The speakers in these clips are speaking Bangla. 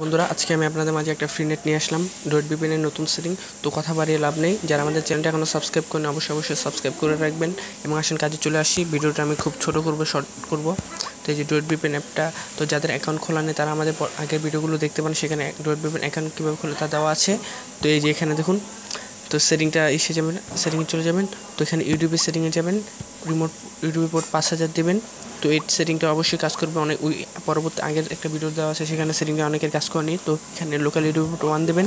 বন্ধুরা, আজকে আমি আপনাদের মাঝে একটা ফ্রি নেট নিয়ে আসলাম। ডট বিপিএনের নতুন সেটিং তো কথা বাড়িয়ে লাভ নেই। যারা আমাদের চ্যানেলটা এখনও সাবস্ক্রাইব করেন অবশ্যই অবশ্যই সাবস্ক্রাইব করে রাখবেন এবং আসেন কাজে চলে আসি। ভিডিওটা আমি খুব ছোট করব শর্ট করব। তো এই যে ডট বিপিএন অ্যাপটা তো যাদের অ্যাকাউন্ট খোলা নেই, তারা আমাদের আগের ভিডিওগুলো দেখতে পান সেখানে ডট বিপিএন অ্যাকাউন্ট কীভাবে খোলে, তা দেওয়া আছে। তো এই যে এখানে দেখুন, তো সেটিংটা এসে যাবেন সেটিংয়ে চলে যাবেন। তো এখানে ইউটিউবের সেটিংয়ে যাবেন রিমোট ইউটিউবে পোর্ট পাঁচ হাজার দেবেন। তো এই সেটিংটা অবশ্যই কাজ করবে। অনেক ওই পরবর্তী আগের একটা ভিডিও দেওয়া আছে, সেখানে সেটিংটা অনেকের কাজ করেনি। তো এখানে লোকাল ইউটিউব ওয়ান দেবেন।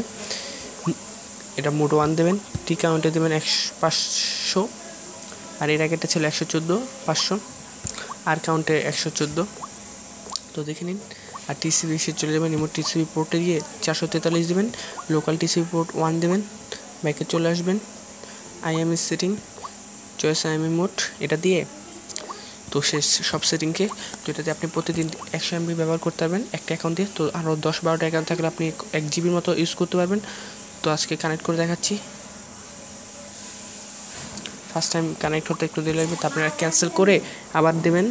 এটা মোট ওয়ান দেবেন। টি কাউন্টে দেবেন একশো, পাঁচশো। আর এর আগেরটা ছিল একশো চোদ্দ, পাঁচশো। আর কাউন্টে একশো চোদ্দ। তো দেখে নিন। আর টিসিবি এসে চলে যাবেন। রিমোট টিসিবি পোর্টে গিয়ে চারশো তেতাল্লিশ দেবেন। লোকাল টিসিবি পোর্ট ওয়ান দেবেন। ব্যাকে চলে আসবেন। IMA setting choice IMA mode এটা দিয়ে তো সে সব সেটিংকে তো এটাতে আপনি প্রতিদিন একশো এমবি ব্যবহার করতে পারবেন, একটা অ্যাকাউন্ট দিয়ে। তো আরও দশ বারোটা অ্যাকাউন্ট থাকলে আপনি এক জিবির মতো ইউজ করতে পারবেন। তো আজকে কানেক্ট করে দেখাচ্ছি। ফার্স্ট টাইম কানেক্ট হতে একটু দেরি লাগবে তারপরে ক্যান্সেল করে আবার দেবেন।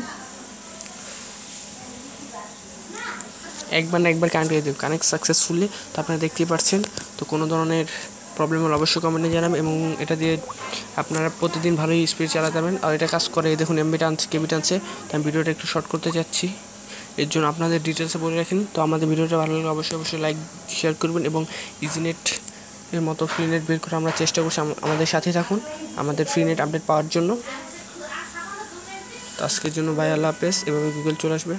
একবার না একবার কানেক্ট দিয়ে দেবেন। কানেক্ট সাকসেসফুলি তো আপনারা দেখতেই পাচ্ছেন তো কোনো ধরনের প্রবলেম হলে অবশ্যই কমেন্টে জানাবেন এবং এটা দিয়ে আপনারা প্রতিদিন ভালোই স্পিড চালাতে পারবেন। আর এটা কাজ করে দেখুন এমবি টানছে কেবি টানছে তো আমি ভিডিওটা একটু শর্ট করতে যাচ্ছি। এর জন্য আপনাদের ডিটেলসে বলে রাখেন তো আমাদের ভিডিওটা ভালো লাগলে অবশ্যই অবশ্যই লাইক শেয়ার করবেন এবং ইজিনেট এর মতো ফ্রি নেট বের করে আমরা চেষ্টা করছি আমাদের সাথে থাকুন, আমাদের ফ্রি নেট আপডেট পাওয়ার জন্য। তো আজকের জন্য বাই আল্লাহ হাফেজ। এভাবে গুগল চলে আসবে।